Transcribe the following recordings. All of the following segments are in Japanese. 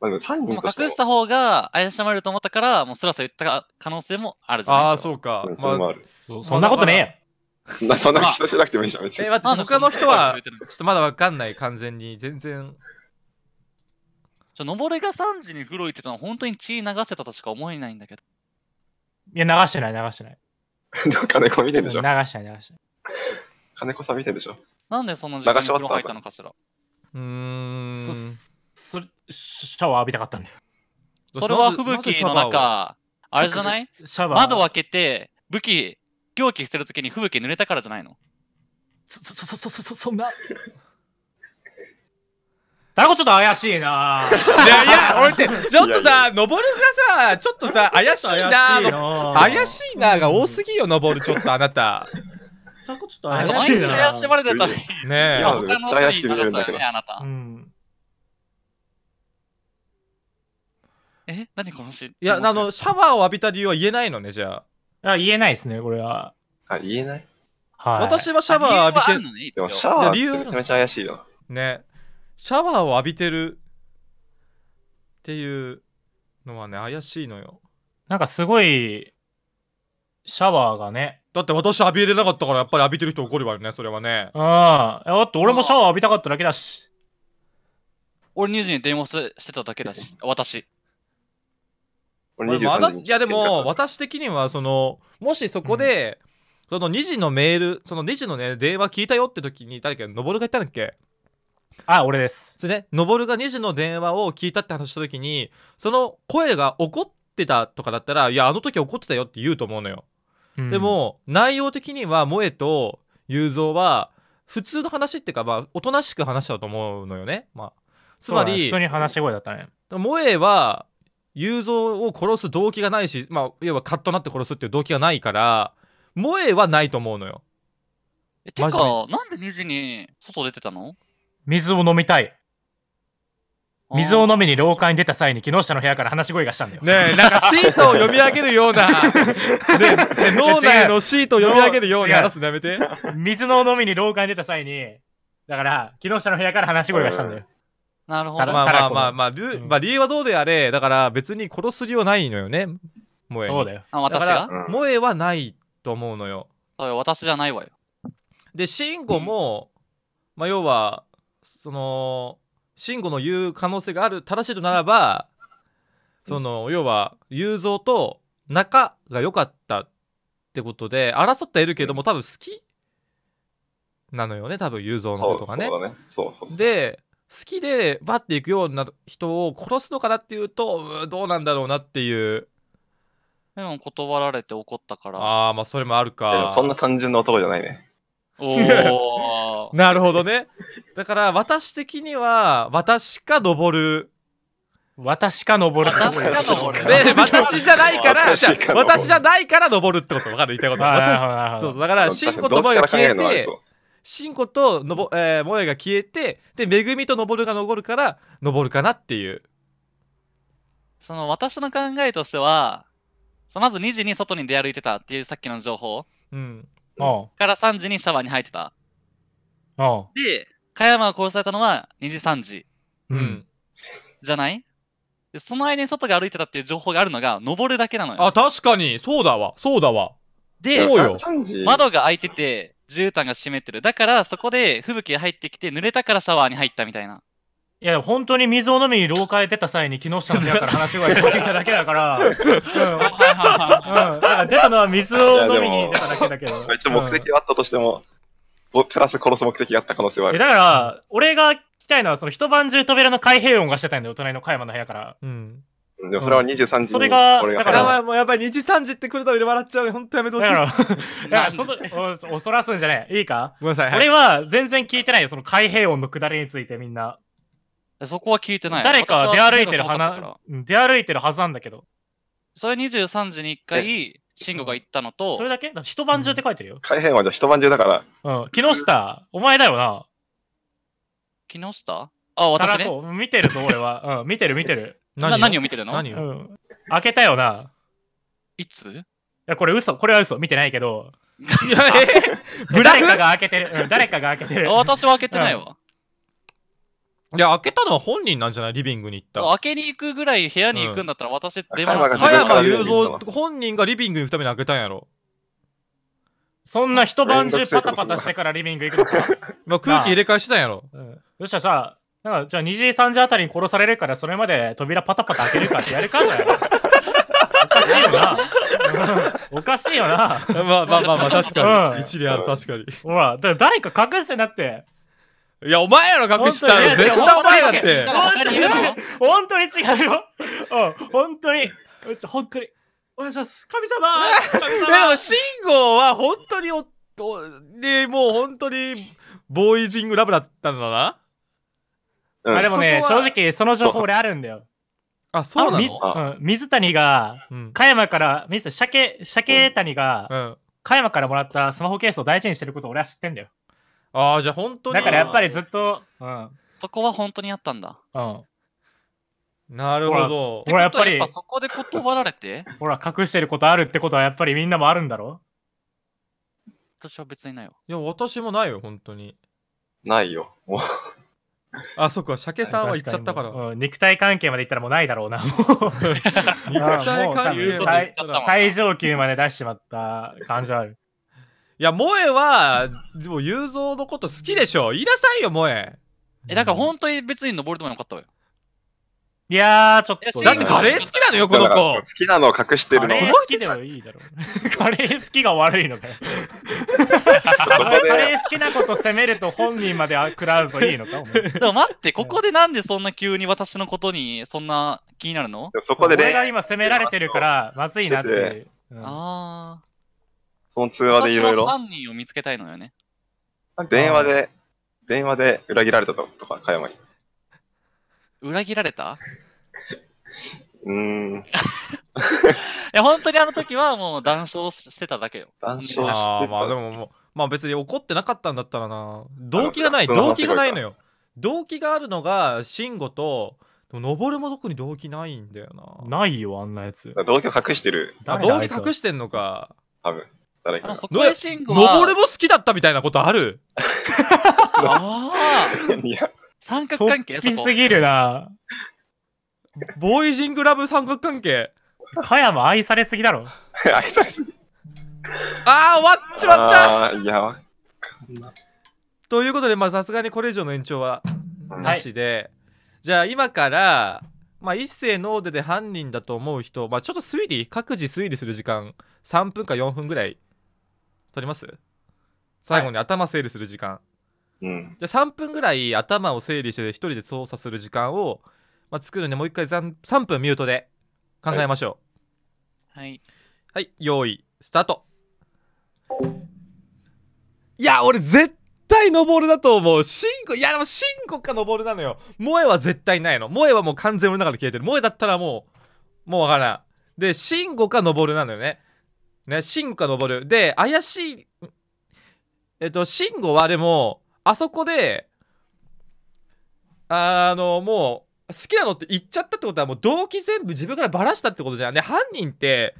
まあ、でも犯人として隠した方が怪しまれると思ったから、もうスラスラ言った可能性もあるじゃないああ、ですか。そうかうん。それもまあある。そそんなことねえよ。なそんな人しなくてもいいじゃん、別え、に。待って、他の人は、ちょっとまだわかんない、完全に。全然。ちょ、登りが3時に風呂行ってたの本当に血流してたとしか思えないんだけど。いや、流してない、流してない。金子見てるでしょ流してない、流してない。金子さん見てるでしょなんでそんな時間に風呂入ったのかしら。うーん。それ、シシャワー浴びたかったんだよ。それは吹雪の中、あれじゃない？シャワー。窓を開けて、武器、狂気してる時に吹雪濡れたからじゃないの？そ、そ、そ、そ、そ、そ、そんな。タコちょっと怪しいないやいや、俺って、ちょっとさ、登るがさ、ちょっとさ、怪しいな怪しいの。なが多すぎよ、登る、ちょっとあなた。タコちょっと怪しいな怪しまれてたのに。ね今他の人めっちゃ怪しく見にえるんだけど流すよね、あなたう。ん。え何このしいや、あの、シャワーを浴びた理由は言えないのね、じゃあ。あ、言えないですね、これは。あ、言えない？はい。私はシャワーを浴びてる。るのね、でもシャワー理由めちゃめちゃ怪しいよ。ね。シャワーを浴びてるっていうのはね、怪しいのよ。なんかすごい、シャワーがね。だって私浴びれなかったから、やっぱり浴びてる人怒るわよね、それはね。うん。だって俺もシャワー浴びたかっただけだし。俺2時に電話ししてただけだし、私。俺まあまだ23時にいやでも私的にはそのもしそこで、その2時のメールその2時のね電話聞いたよって時に誰かのぼるが言ったんだっけ？あ、俺です。それねのぼるが2時の電話を聞いたって話した時にその声が怒ってたとかだったらいやあの時怒ってたよって言うと思うのよ、うん。で、も内容的には萌えと雄三は普通の話っていうかまあおとなしく話したと思うのよね。まあつまり普通に話し声だったね。萌えは雄三を殺す動機がないし、まあ、要はカッとなって殺すっていう動機がないから萌えはないと思うのよ。え、てか、なんで2時に外出てたの？水を飲みたい。水を飲みに廊下に出た際に木下の部屋から話し声がしたんだよ。ねえなんかシートを読み上げるような、ねね脳内のシートを読み上げるように違う話すのやめて。水の飲みに廊下に出た際に、だから木下の部屋から話し声がしたんだよ。まなるほど。あまあまあまあ、ルうんまあ理由はどうであれだから別に殺す理由はないのよね萌えにそうだよ。あ、だ私が萌えはないと思うのよ。私じゃないわよ。で慎吾も、まあ要はその慎吾の言う可能性がある正しいとならばその要は雄三と仲が良かったってことで争ってはいるけども多分好きなのよね多分雄三のことがね。そうだね。そうそうそう。で好きでバッていくような人を殺すのかなっていうとどうなんだろうなっていう。でも断られて怒ったから。ああまあそれもあるか。そんな単純な男じゃないね。おー。なるほどね。だから私的には私か登る。私か登る。私か登る。で私じゃないから私じゃないから登るってこと。分かる？言いたいこと。そうそう。だから慎吾と萌えが消えて慎吾とのぼ、えー、萌えが消えてでめぐみと登るが残るから登るかなっていう。その私の考えとしては、そのまず2時に外に出歩いてたっていうさっきの情報。うん。から3時にシャワーに入ってた。で、加山が殺されたのは2時3時。うん、うんじゃない？でその間に外が歩いてたっていう情報があるのが登るだけなのよ。あ確かに。そうだわ。そうだわ。でそう、よ。3時？窓が開いてて、絨毯が閉めてる。だからそこで吹雪が入ってきて濡れたからシャワーに入ったみたいな。いや、本当に水を飲みに廊下へ出た際に木下の部屋から話が聞こえてきただけだから、うん。うん。だから出たのは水を飲みに出ただけだけど。一応目的はあったとしても、おプラス殺す目的があった可能性はあえる。だから、俺が聞きたいのは、その一晩中扉の開閉音がしてたんだよ、隣の加山の部屋から。うんでもそれは23時にそれが俺だからもうやばい2時3時ってくるたびに笑っちゃうほんとやめてほしいだから、だから外おおそらすんじゃねえ。いいか？ごめんなさい、はい俺は全然聞いてないよ、その開閉音の下りについてみんな。そこは聞いてない。誰か出歩いてる私は目が遠かったから花、うん出歩いてるはずなんだけど。それ23時に1回、慎吾が行ったのとそれ、だけ？だって一晩中って書いてるよ。改変はじゃあ一晩中だから、うん。木下、お前だよな。木下？あ、私ね。見てるぞ、俺は。うん、見てる見てる。な何を見てるの？何を？うん。開けたよな。いつ？いや、これ嘘。これは嘘。見てないけど。い やえブラフ？誰かが開けてる。うん、誰かが開けてるあ。私は開けてないわ。いや開けたのは本人なんじゃない？リビングに行った開けに行くぐらい部屋に行くんだったら私電加山が話加山雄三本人がリビングに行くために開けたんやろ、そんな一晩中パタパタしてからリビング行くのか。まあ、空気入れ替えしてたんやろうんよっしゃ、じゃあ、なんかじゃあ2時3時あたりに殺されるからそれまで扉パタパタ開けるかってやるかじゃん。おかしいよな。おかしいよな。まあまあまあまあ確かうんに一理ある確かにほら、だ誰か隠してなって。いやお前やろ隠したの絶対お前だって本当に違う本当に違うよ。うん、本当に。うち本当に。お願いします。神様神で様も慎吾は本当におおでもう本当にボーイズイングラブだったんだなうんあでもね、正直その情報俺あるんだよ。あそうなみのあ。うん、水谷が、うん。加山から、水谷、鮭、鮭谷が、うん。加山からもらったスマホケースを大事にしてることを俺は知ってんだよ。ああじゃあ本当に。だからやっぱりずっと、うん。そこは本当にあったんだ。うん。なるほど。ほら。やっぱりそこで断られて？ほら、隠してることあるってことはやっぱりみんなもあるんだろ？私は別にないよ。いや私もないよ本当に。ないよ。もう、あそっか鮭さんは行っちゃったから確にもううん肉体関係までいったらもうないだろうな。もう肉体関係最ったら最上級まで出しちまった感じはある。いや萌えはでも雄三のこと好きでしょ言いなさいよ萌ええ、だから本当に別に登るでもよかったわよ。いやー、ちょっと。だってカレー好きなのよこの子好きなのを隠してるの。カレー好きでもいいだろう。カレー好きが悪いのかよ。カレで、ー好きなこと責めると本人まで食らうぞいいのかでも待って、ここでなんでそんな急に私のことにそんな気になるの？そこで俺がね、今責められてるからまずいなっていう。うんああ。その通話でいろいろ、犯人を見つけたいのよね。電話で、電話で裏切られたととか、加山に。裏切られた？うーん、いや、本当にあの時はもう談笑してただけよ。談笑してた。ああまあでももうまあ別に怒ってなかったんだったらな動機がない動機がないのよ動機があるのが慎吾とでも登るも特に動機ないんだよなないよ、あんなやつ。動機を隠してる、あ動機隠してんのか多分、誰かがあの。そこで慎吾は。登るも好きだったみたいなことある？ああ。いや、三角関係？突飛すぎるな。ボーイジングラブ三角関係。加山愛されすぎだろ。あいつですあー終わっちまった。や、わかんない。ということでまあさすがにこれ以上の延長はうん。なしで、じゃあ今からまあ一斉ノーデで犯人だと思う人、まあ、ちょっと推理各自推理する時間3分か4分ぐらい取ります？最後に頭整理する時間、うん。じゃあ3分ぐらい頭を整理して一人で操作する時間を、まあ、作るんでもう一回ざん3分ミュートで考えましょはい。うはい、用意スタート。いや俺絶対登るだと思う。シンゴいやでもシンゴか登るなのよ。萌えは絶対ないの。萌えはもう完全俺の中で消えてる。萌えだったらもうもうわからん。でシンゴか登るなのよね。ねシンゴか登る。で怪しいえっとシンゴはでもあそこであのもう好きなのって言っちゃったってことはもう動機全部自分からバラしたってことじゃん。で犯人って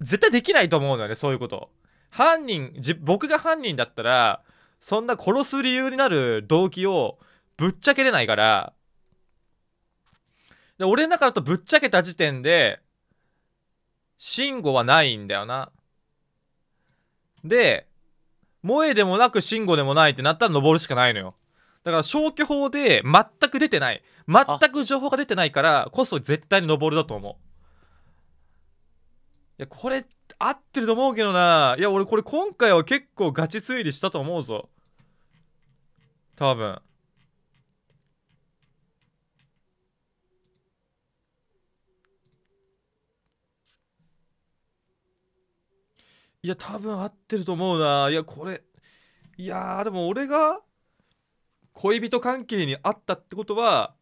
絶対できないと思うのよねそういうこと。犯人じ僕が犯人だったらそんな殺す理由になる動機をぶっちゃけれないから。で俺の中だとぶっちゃけた時点で慎吾はないんだよな。で萌えでもなく慎吾でもないってなったら登るしかないのよ。だから消去法で全く出てない。全く情報が出てないからこそ絶対に登るだと思う。いやこれ合ってると思うけどな。いや俺これ今回は結構ガチ推理したと思うぞ。多分。いや多分合ってると思うな。いやこれいやでも俺が恋人関係にあったってことは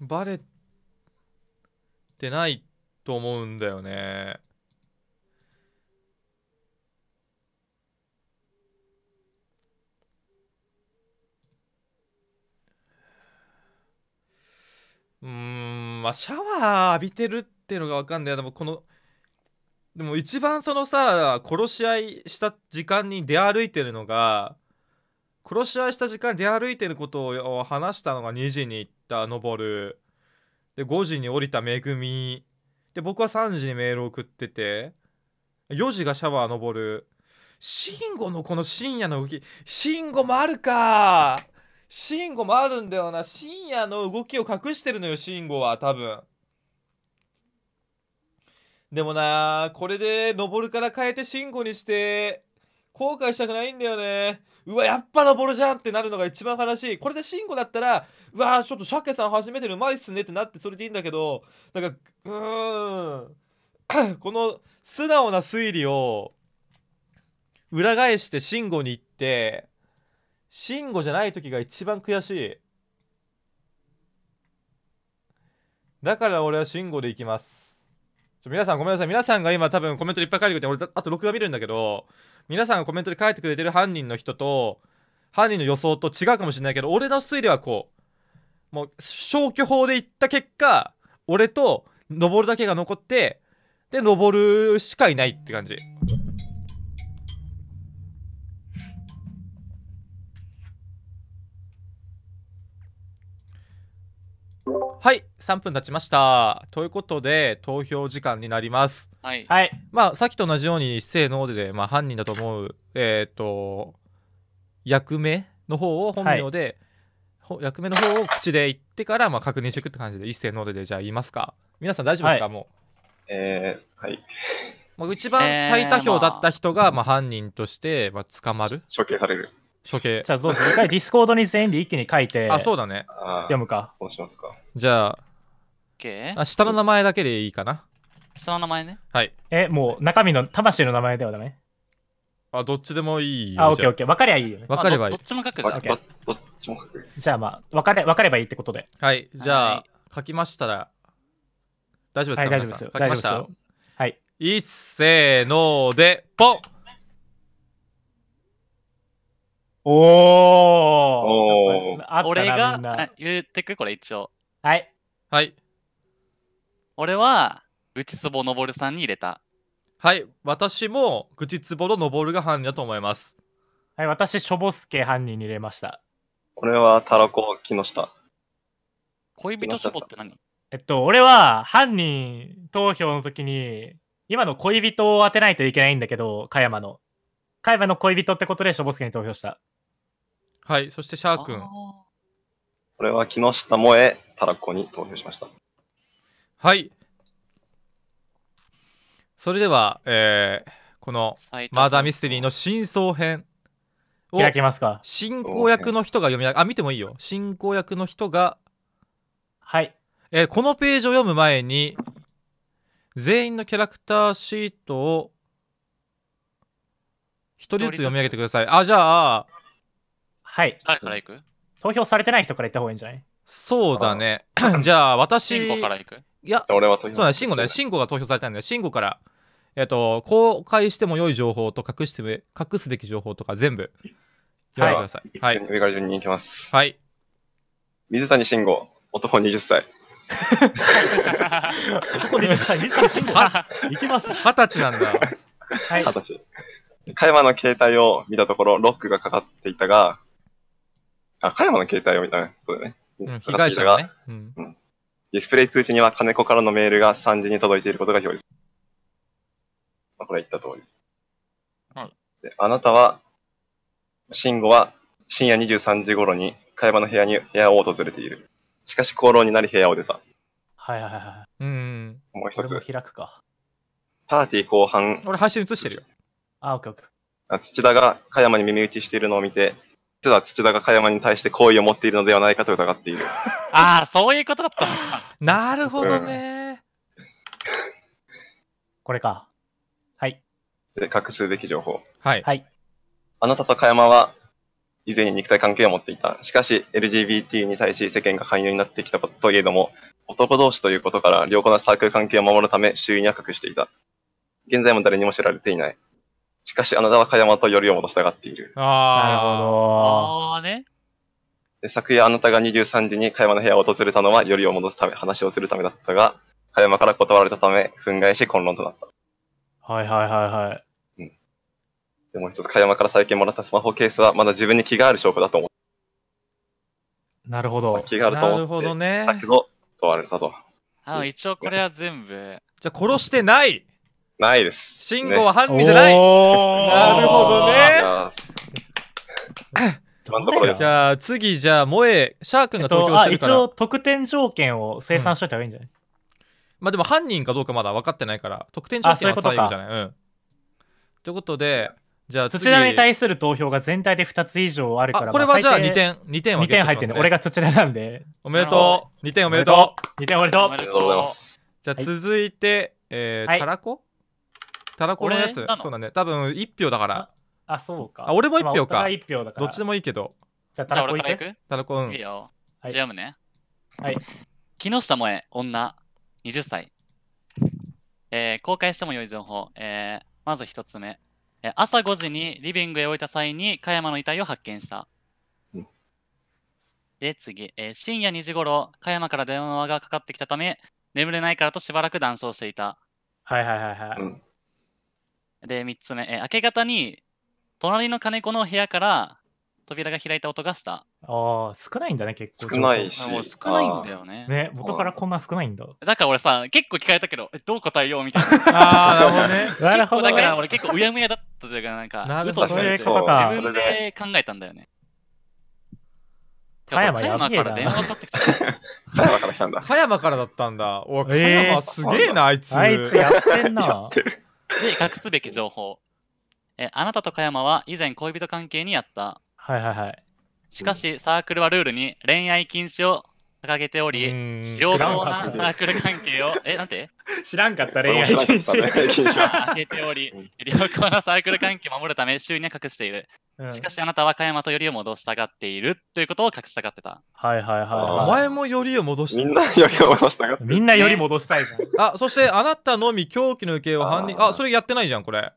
バレてないと思うんだよね。うんまあシャワー浴びてるっていうのが分かんないでもこのでも一番そのさ殺し合いした時間に出歩いてるのが殺し合いした時間に出歩いてることを話したのが2時に行った登る。で5時に降りためぐみ。で僕は3時にメール送ってて4時がシャワー登る。慎吾のこの深夜の動き慎吾もあるか。慎吾もあるんだよな。深夜の動きを隠してるのよ慎吾は多分。でもなこれで登るから変えて慎吾にして後悔したくないんだよね。うわやっぱ登るじゃんってなるのが一番悲しい。これで慎吾だったらうわちょっと鮭さん初めてのうまいっすねってなってそれでいいんだけどなんかうーん。この素直な推理を裏返して慎吾に行って慎吾じゃない時が一番悔しい。だから俺は慎吾で行きます。ちょ皆さんごめんなさい。皆さんが今多分コメントいっぱい書いてくれて俺あと録画見るんだけど皆さんがコメントで書いてくれてる犯人の人と犯人の予想と違うかもしれないけど俺の推理はこうもう消去法で行った結果俺と登るだけが残ってで登るしかいないって感じ。はい3分経ちました。ということで投票時間になります。はい。はい。まあさっきと同じようにせーので、まあ、犯人だと思うえっ、と役目の方を本名で、ほ役目の方を口で言ってから、まあ、確認していくって感じで一斉のででじゃあ言いますか。皆さん大丈夫ですか、はもえー、はい。う、まあ、一番最多票だった人が、まあ、犯人として、まあ、捕まる。処刑される。処刑じゃあどうする？一回ディスコードに全員で一気に書いてあそうだね読むか。そうしますか。じゃあ?あ下の名前だけでいいかな下の名前ね。はいえ、もう中身の魂の名前ではダメ？あどっちでもいいよあ、オッケーオッケー。分かりゃいいよね。分かればいいまあどどっちも書くじゃん。どっちも書く。じゃあまあ、分かれ、分かればいいってことで。はいじゃあ、は書きましたら大丈夫ですか、はい、大丈夫ですよ。大丈夫です皆さん書きました？よ。はい。いっせーのでポンおーおーあったな俺が言ってくこれ一応。はい。はい俺は、内壺のぼるさんに入れた。はい私も口つぼの登るが犯人だと思いますはい、私、しょぼすけ犯人に入れました。俺はタラコ木下。恋人ショボって何？えっと、俺は犯人投票の時に、今の恋人を当てないといけないんだけど、加山の。加山の恋人ってことでしょぼすけに投票した。はいそしてシャー君あ俺は木下萌え、タラコに投票しました。はいそれでは、えーこのマーダーミステリーの真相編を開きますか。進行役の人が読み上げあ見てもいいよ進行役の人が、はい。えーこのページを読む前に全員のキャラクターシートを一人ずつ読み上げてくださいあじゃあはい。誰から行く？投票されてない人から言った方がいいんじゃない？そうだねじゃあ私慎吾から行く？いや俺は投票そうだね、慎吾だね。慎吾が投票されたんだよ。慎吾から、えっ、と、公開しても良い情報と隠してめ隠すべき情報とか全部読んでください。はい。上から順に行きます。はい。水谷慎吾、男20歳。男20歳、水谷慎吾？いきます。二十歳なんだ。はい二。十歳。加山の携帯を見たところ、ロックがかかっていたが、あ、加山の携帯を見たね。そうだね。うん、被害者がね。うん。ディスプレイ通知には金子からのメールが3時に届いていることが表示。まあ、これは言った通り。はいであなたは、慎吾は深夜23時頃に会話の部屋に部屋を訪れている。しかし口論になり部屋を出た。はいはいはうん。もう一つ、開くか。パーティー後半、俺配信映してるよ。あ、オッケーオッケー。あ土田が加山に耳打ちしているのを見て、実は土田が加山に対して好意を持っているのではないかと疑っている。ああ、そういうことだったのか。なるほどね。これか。はい。で、隠すべき情報。はい。はい。あなたと加山は以前に肉体関係を持っていた。しかし、LGBT に対し世間が寛容になってきたといえども、男同士ということから良好なサークル関係を守るため周囲には隠していた。現在も誰にも知られていない。しかし、あなたは加山とよりを戻したがっている。なるあほど。ああね。で昨夜あなたが23時に加山の部屋を訪れたのはよりを戻すため、話をするためだったが、加山から断られたため、憤慨し混乱となった。はいはいはいはい。でもう一つ、加山から最近もらったスマホケースは、まだ自分に気がある証拠だと思なるほど。気があるとなる思ってほどねだけど、問われたと。あ一応これは全部。じゃあ殺してないないです。慎吾は犯人じゃない、おーなるほどね。じゃあ次じゃあ萌えシャー君が投票してるから、一応得点条件を生産しといた方がいいんじゃない、まあでも犯人かどうかまだ分かってないから得点条件はあそういうことか。最後じゃないうん。ということでじゃあ次。土田に対する投票が全体で2つ以上あるから、あこれはじゃあ2ま最低点2点は2点入ってんね。俺がが土田なんで、おめでとう。2点おめでとう。2点おめでとう。おめでありがとうございます。じゃあ続いて、えーはい。たらこ？たらこのやつそうだね多分1票だからあ、そうか。あ俺も一票かまあお互い1票だから。どっちでもいいけどじゃあ、たじゃあらこいく俺から行く？たらこうんいいよ。はいじゃあ読むね。はい。木下萌え、女、20歳。えー公開しても良い情報。えーまず一つ目。えー朝5時にリビングへ降りた際に加山の遺体を発見したうん。で、次。えー深夜2時頃、加山から電話がかかってきたため、眠れないからとしばらく談笑していた。はいはいはいはい。うんで、3つ目。えー明け方に、隣の金子の部屋から扉が開いた音がした。ああ、少ないんだね、結構。少ないしあもう少ないんだよね。ね、元からこんな少ないんだ。だから俺さ、結構聞かれたけど、えどう答えようみたいな。ああなるほどねなるほどだからね。俺結構うやむやだったというか、なんか、なるほど嘘そういうことか自分で考えたんだよね。加山から電話かかってきた。加山から来たんだ。加山からだったんだおい加えー山すげえなあいつあいつやってんやなっ。てる。で、隠すべき情報。え、あなたと加山は以前恋人関係にあった。はいはいはい。しかし、サークルはルールに恋愛禁止を掲げており、うん良知らん好かったなサークル関係を、え、なんて？知らんかった恋愛禁知らなかったね止。禁止は挙げておりうん、良好なサークル関係を守るため周囲には隠している。うんしかしあなたは加山とよりを戻したがっているということを隠したがってた。はいはいはいおはい。前もよりを戻しみんなよりを戻したがってるみんなより戻したいじゃん。あそしてあなたのみ凶器の受けを犯人あそれやってないじゃんこれ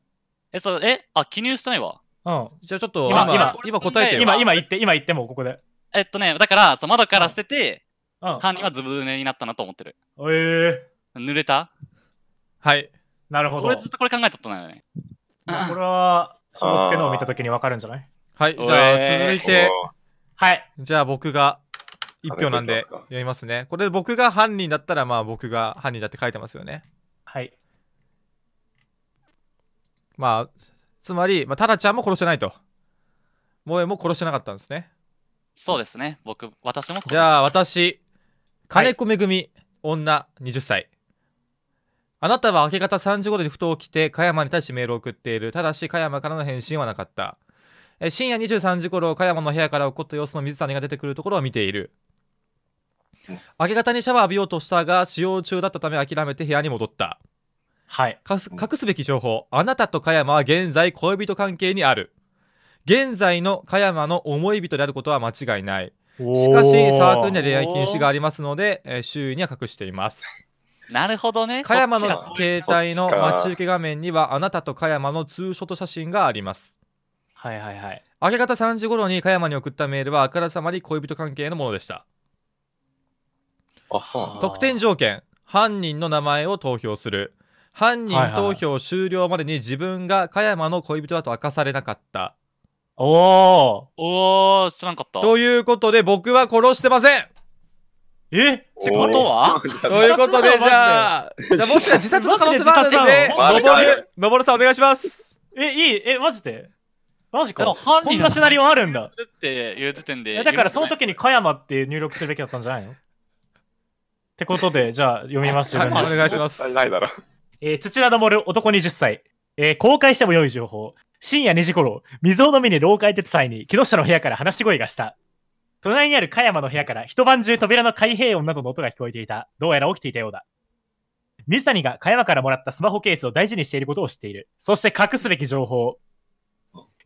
え、そう、え、あ、記入してないわ。うん。じゃあちょっと今今今今答えてよ今、今言って、今言ってもうここで。えっとね、だから、そう窓から捨てて、うん。犯人はずぶ濡れになったなと思ってる。ええ濡れた？はいなるほど。俺ずっとこれ考えとったのよね。まあこれは、翔介のを見たときにわかるんじゃない？はいじゃあえー続いてはい。じゃあ僕が1票なんでやりますねこれ僕が犯人だったらまあ僕が犯人だって書いてますよねはい。まあつまり、まあ、タラちゃんも殺してないと萌えも殺してなかったんですねそうですね。僕、私も。じゃあ私金子めぐみ、女20歳。あなたは明け方3時頃にふと起きて加山に対してメールを送っている。ただし加山からの返信はなかった。え深夜23時頃加山の部屋から起こった様子の水谷が出てくるところを見ている。うん明け方にシャワー浴びようとしたが使用中だったため諦めて部屋に戻った。はい。隠すべき情報。あなたと加山は現在恋人関係にある。現在の加山の思い人であることは間違いないしかしサークルには恋愛禁止がありますので、えー周囲には隠しています。なるほどね。加山の携帯の待ち受け画面にはあなたと加山のツーショット写真があります。はいはいはい。明け方3時頃に加山に送ったメールはあからさまに恋人関係のものでした。あ、そうなんだ。得点条件。犯人の名前を投票する。犯人投票終了までに自分が加山の恋人だと明かされなかったおおおー、知らんかった。ということで僕は殺してません。え？ってことは？ということでじゃあじゃあもしか自殺の可能性もあるのでマジで自殺なの登る登るさんお願いします。え、いい？え、マジで？マジか。こんなシナリオあるんだ。っていう時点で。えだからその時に加山って入力するべきだったんじゃないの？ってことで、じゃあ読みます。お願いします。ないだろ。えー土田昇男20歳。えー公開しても良い情報。深夜2時頃、水を飲みに廊下へ出た際に、木下の部屋から話し声がした。隣にある加山の部屋から一晩中扉の開閉音などの音が聞こえていた。どうやら起きていたようだ。水谷が加山からもらったスマホケースを大事にしていることを知っている。そして隠すべき情報。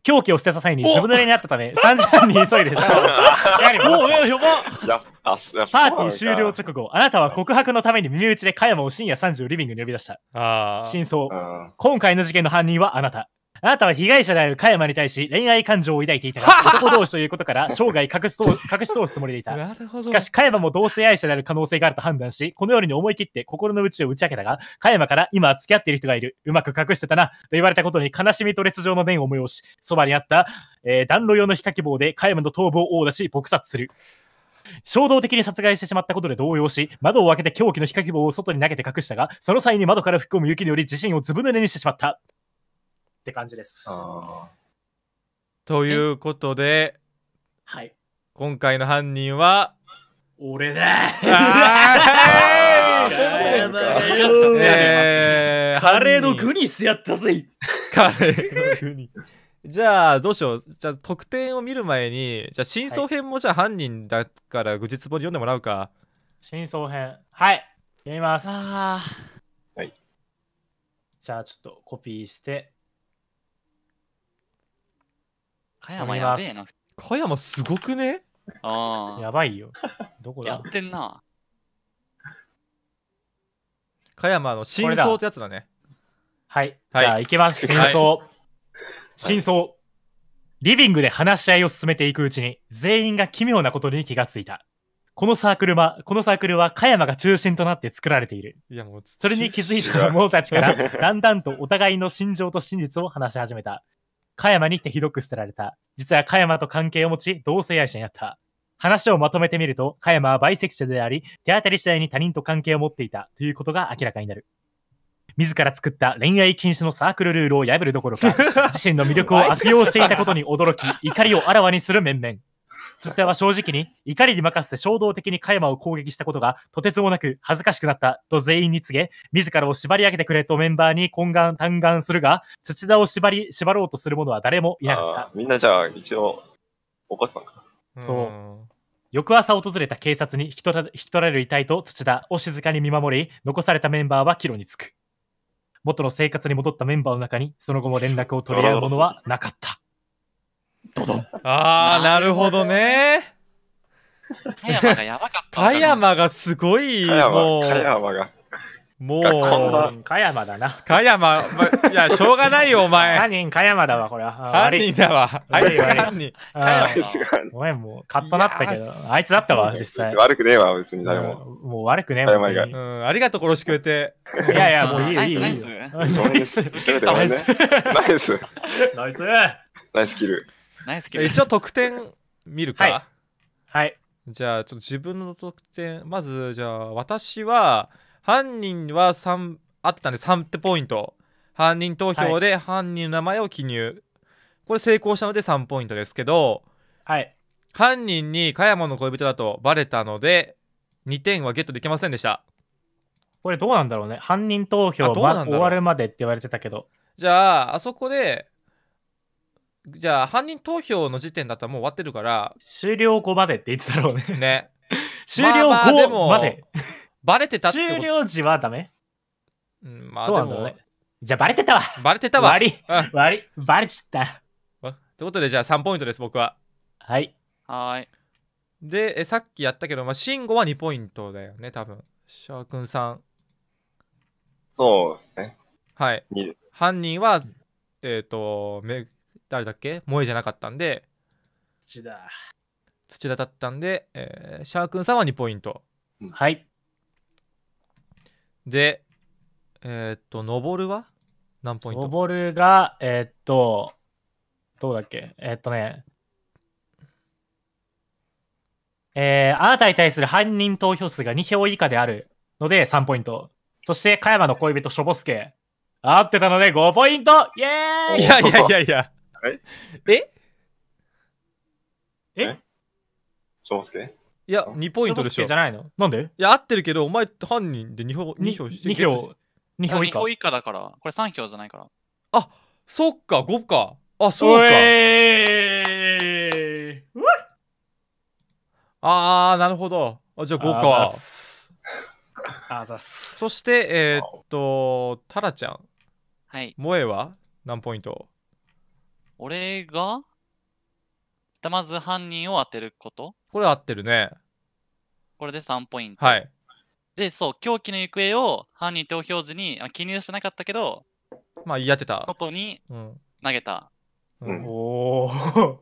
凶器を捨てた際にずぶ濡れになったため、3時半に急いでシャワーを部屋に戻ったおー、え、やばやあすやっパぱーティー終了直後、あなたは告白のために耳打ちで加山を深夜3時をリビングに呼び出した。真相。うん。今回の事件の犯人はあなた。あなたは被害者である加山に対し恋愛感情を抱いていたが、男同士ということから生涯隠しと隠し通すつもりでいた。しかし、加山も同性愛者である可能性があると判断し、このように思い切って心の内を打ち明けたが、加山から今は付き合っている人がいる。うまく隠してたな。と言われたことに悲しみと劣情の念を催し、そばにあった、えー暖炉用の火かき棒で加山の頭部を殴打し、撲殺する。衝動的に殺害してしまったことで動揺し、窓を開けて凶器の火かき棒を外に投げて隠したが、その際に窓から吹き込む雪により自身をずぶ濡れにしてしまった。って感じです。あということではい。今回の犯人は俺だえーカレーの具にしてやったぜカレーの具にじゃあどうしようじゃあ得点を見る前にじゃあ真相編もじゃあ犯人だから愚実簿に読んでもらうか、真相編。はい。やります。あじゃあちょっとコピーして。ー、加山やべえな。加山すごくね？あやばいよ。どこあ、やだってんな。加山の真相ってやつだねはい。はいじゃあ行きます。真相。真相。リビングで話し合いを進めていくうちに、全員が奇妙なことに気がついた。このサークルは、このサークルは加山が中心となって作られている。いやもうそれに気づいた者たちから、だんだんとお互いの心情と真実を話し始めた。加山に手ひどく捨てられた。実は加山と関係を持ち、同性愛者になった。話をまとめてみると、加山はバイセクシャルであり、手当たり次第に他人と関係を持っていたということが明らかになる。自ら作った恋愛禁止のサークルルールを破るどころか、自身の魅力を悪用していたことに驚き、怒りをあらわにする面々。土田は正直に怒りに任せて衝動的に加山を攻撃したことがとてつもなく恥ずかしくなったと全員に告げ、自らを縛り上げてくれとメンバーに懇願嘆願するが、土田を縛り、縛ろうとする者は誰もいなかったみんなじゃあ一応怒ってたのかそうん翌朝訪れた警察に引き取ら引き取られる遺体と土田を静かに見守り、残されたメンバーは帰路に着く。元の生活に戻ったメンバーの中に、その後も連絡を取り合う者はなかった。ドドン。あーなるほど。ね。加山がやばかったんだ加な。山がすごい加も山、加う。山が。もう。加山だな。加山、まいやしょうがないよお前。犯人加山だわ、これは。あ犯悪い人だわ。あいつが犯人あ加ー山ごめん、もうカッとなったけど。あいつだったわ、実際。悪くねえわ、別に誰も。うん。もう悪くねえ加山以外もん別に。うん。ありがとう殺してくれて。いやいや、もういいよ、ナイスいいよ、いいよ。ナイス。ごめんねせめてごめんね。ナイス。ナイス。ナイスキル。ナイスキル。一応得点見るか、はいはい。じゃあちょっと自分の得点まずじゃあ私は犯人は3合ってたんで3ってポイント犯人投票で犯人の名前を記入、これ成功したので3ポイントですけどはい。犯人に加山の恋人だとバレたので2点はゲットできませんでしたこれどうなんだろうね。犯人投あ票、ま、どうなんだろう終わるまでって言われてたけど。じゃああそこでじゃあ犯人投票の時点だったらもう終わってるから終了後までって言ってたろうね。ね 終了まあまあで後もまで。バレてたってこと終了時はダメうん、まあでもね。じゃあバレてたわ。バレてたわ悪いうん。悪い。バレちゃった。ということでじゃあ3ポイントです僕ははい。はーい。でえさっきやったけど、まあ、慎吾は2ポイントだよね多分シャークンさんそうですね。はいに犯人はえっ、とめ誰だっけ？萌えじゃなかったんで。土だ。土田だったんで、えーシャークンさんは2ポイント。はい。でえっ、と登るは？何ポイント？おぼるが、えーっと、どうだっけ？えーっとね、えー、あなたに対する犯人投票数が2票以下であるので3ポイント。そして、加山の恋人、しょぼすけ。合ってたので5ポイント。イエーイ！いやいやいやいやはい。え？翔介いや2ポイントでしょ。じゃないの？なんで？や合ってるけどお前犯人で2票二に票して2票、2票以2下。票以下だから、これ3票じゃないから。そっか5か。あそうか。おえー。うわあーなるほど。あじゃあ5あざかあざっす。そしてえーっとタラちゃん。はい。萌えは？何ポイント？俺がまず犯人を当てること？これ合ってるね。これで3ポイント。はい。で、そう、凶器の行方を犯人投票時にあ記入してなかったけど、まあ言い当てた、外にうん、投げた。うん。おお。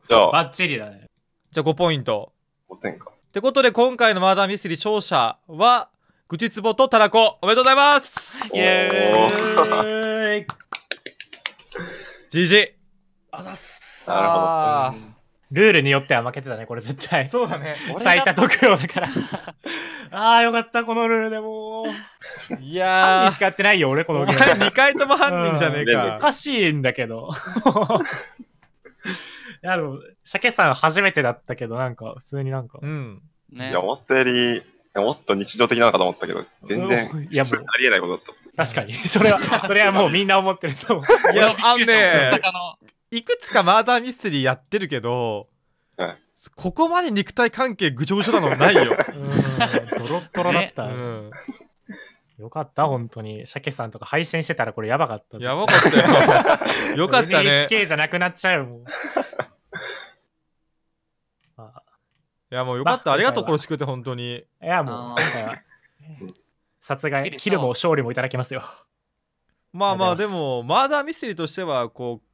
じゃあ、バッチリだね。じゃあ5ポイント。5点か。ってことで今回のマーダーミステリー勝者はぐちつぼとたらこ。おめでとうございます。イエーーい。GG あざっす。なるほどあルールによっては負けてたね、これ絶ー対。そうだね最多得票だから。ああ、よかった、このルールでもう。い犯や人しかやってないよ、俺、このゲーム。2回とも犯人じゃねえうんかおかしいんだけど。いや、でも、鮭さん初めてだったけど、なんか、普通になんか。うんねいや、思ったより、もっと日常的なのかと思ったけど、全然、うんいや、もう、ありえないことだった。確かに。それは、それはもうみんな思ってると思う。いやあんねいくつかマーダーミステリーやってるけど、はい。ここまで肉体関係ぐちょぐちょなのないよ、うん、ドロッドロだった。うん、よかった、本当に。鮭さんとか配信してたらこれやばかった。やばかったよ。よかったね。NHK じゃなくなっちゃうもん。あ いやもうよかった、まあありがとう殺しくて本当に。いや、もう、あー。今回は殺害、キルも勝利もいただきますよ。まあまあでもマーダーミステリーとしてはこう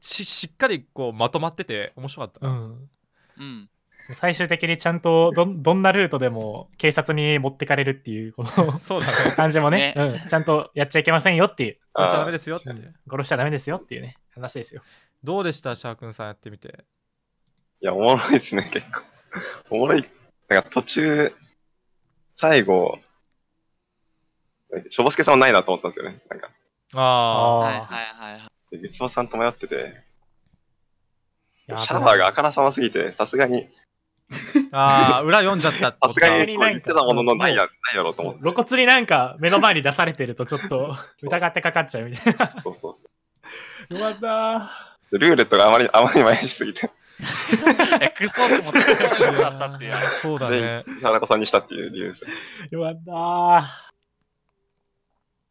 ししっかりこうまとまってて面白かったな、うん。うん。最終的にちゃんとどんどんなルートでも警察に持ってかれるっていうこのそうだね感じもねねうん、ちゃんとやっちゃいけませんよっていう殺しちゃダメですよって殺しちゃダメですよっていうね話ですよどうでしたシャークンさんやってみて？いや、おもろいですね、結構。おもろい。なんか途中、最後、しょぼすけさんはないなと思ったんですよね。なんか、ああはいあはいはい。で、三つさんと迷ってて、あシャワーがあからさますぎて、さすがに、あー裏読んじゃったってこと。かさすがににそう言ってたもののないや、ないやろうと思って。露骨になんか目の前に出されてるとちょっと 疑ってかかっちゃうみたいな。そうそうそよかった。う。でルーレットがあまり、あまりに前しすぎて、え、クソって思ってただったっていう。そうだでね、田中さんにしたっていう理由です。ーよかった。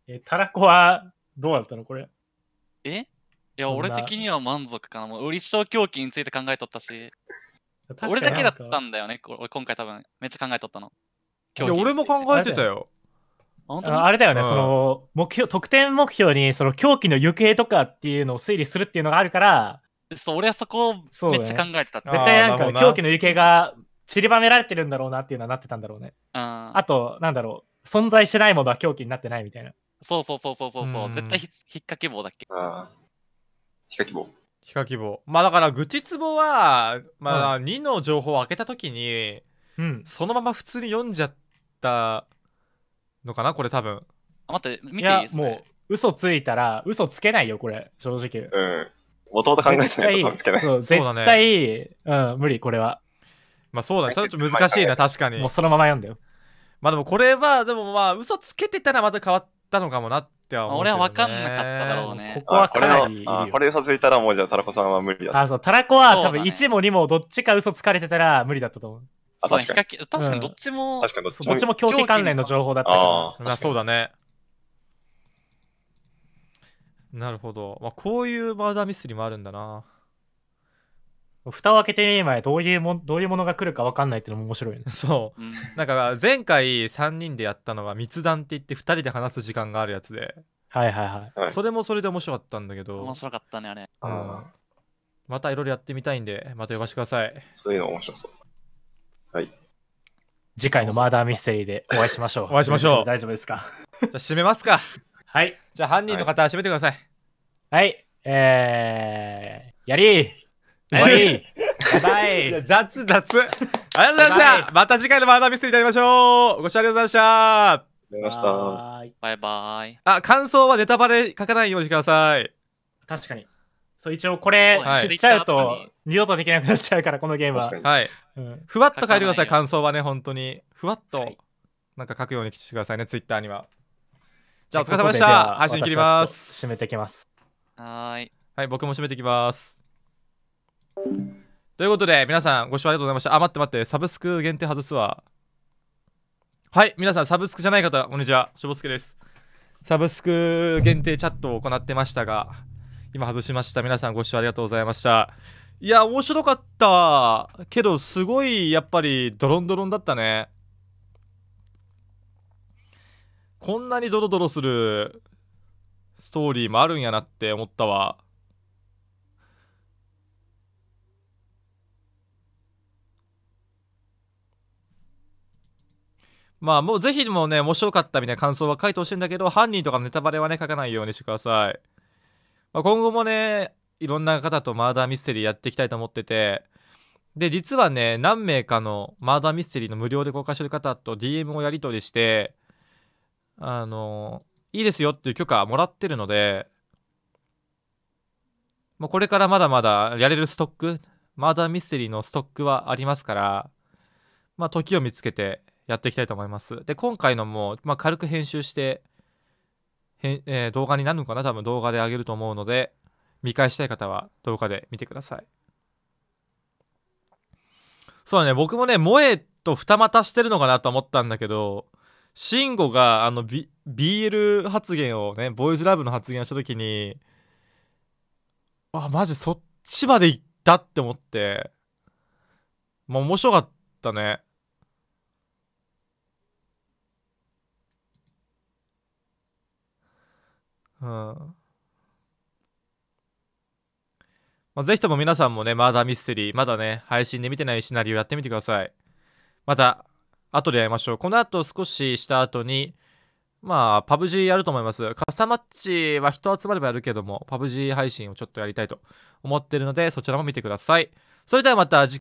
えタラコはどうだったのこれ？え？いや、俺的には満足かな。もう、立証狂気について考えとったし、俺だけだったなんだよね。今回多分、めっちゃ考えとったの。いや俺も考えてたよ本当に？ああれだよね、うんその目標得点目標にその狂気の行方とかっていうのを推理するっていうのがあるからそう、俺はそこをめっちゃ考えてたって。あー絶対なんか狂気の行方が散りばめられてるんだろうなっていうのはなってたんだろうね。うん。あと、なんだろう、存在しないものは狂気になってないみたいな。そうそうそうそうそうそうう。ん絶対ひ引っ掛け棒だっけ？ヒカキボ。ヒカキボまあだから愚痴ツボはまあ、2の情報を開けた時にうん。そのまま普通に読んじゃったのかなこれ多分あ待って、見いていい、もう、嘘ついたら、嘘つけないよ、これ、正直。うん。もともと考えてないことなんですけ。そうそうだね絶対、うん、無理、これは。まあそうだねちょっと難しいな確かにもうそのまま読んだよ。まあでもこれはでもまあ嘘つけてたらまた変わったのかもなっては思うけど、ね、俺は分かんなかっただろうねここはかなりいるよあこ。れ嘘ついたらもうじゃあタラコさんは無理だ。あ、そう、タラコは多分そうだね1も2もどっちか嘘つかれてたら無理だったと思う。そう、あ確かに確かにどっちも、確かにどっちもどっちも狂気関連の情報だったから。ああ。まあそうだねなるほど、まあ、こういうマーダーミステリーもあるんだな蓋を開けてみる前どういうもんどういうものが来るか分かんないっていうのも面白いよね。そううんなんか前回3人でやったのは密談って言って2人で話す時間があるやつで、はいはいはい。はいそれもそれで面白かったんだけど面白かったね、あれ。うんあまたいろいろやってみたいんでまた呼ばせてくださいそういうの面白そう。次回のマーダーミステリーでお会いしましょう。お会いしましょう大丈夫ですか？じゃあ締めますかはい。じゃあ犯人の方締めてください、はい。えー、やりー バイバいやイ雑雑。ありがとうございました。また次回のマーダーミステリーで会いましょう。ご視聴ありがとうございました。ありがとうございました。バイバイ。あ感想はネタバレ書かないようにしてください。確かに。そう、一応これはい。知っちゃうと二度とできなくなっちゃうから、このゲームは。はい。うんふわっと書いてください感想はね本当に。ふわっとはい。なんか書くようにしてくださいねツイッターには。じゃあお疲れ様でした。配信切ります。と締めてきます。はーい。はい僕も締めてきますということで皆さんご視聴ありがとうございました。あ待って待ってサブスク限定外すわ。はい皆さんサブスクじゃない方こんにちは。しょぼすけです。サブスク限定チャットを行ってましたが今外しました。皆さんご視聴ありがとうございました。いや面白かった。けどすごいやっぱりドロンドロンだったね。こんなにドロドロするストーリーもあるんやなって思ったわ。まあもうぜひもうね面白かったみたいな感想は書いてほしいんだけど犯人とかのネタバレはね書かないようにしてください、まあ、今後もねいろんな方とマーダーミステリーやっていきたいと思ってて。で実はね何名かのマーダーミステリーの無料で公開してる方と DM をやり取りしてあのいいですよっていう許可もらってるのでもうこれからまだまだやれるストックマーダーミステリーのストックはありますからまあ時を見つけてやっていきたいと思います。で今回のも、まあ、軽く編集してへえー動画になるのかな？多分動画で上げると思うので見返したい方は動画で見てください。そうだね。僕もね萌えと二股してるのかなと思ったんだけど慎吾があの、B、BL 発言をねボーイズラブの発言をした時にあマジそっちまで行ったって思ってまあ面白かったね。うんまあ、ぜひとも皆さんもね、マーダーミステリー、まだね、配信で見てないシナリオやってみてください。また、後でやりましょう。この後少しした後に、まあ、パブ G やると思います。カスタマッチは人集まればやるけども、パブ G 配信をちょっとやりたいと思ってるので、そちらも見てください。それではまた次回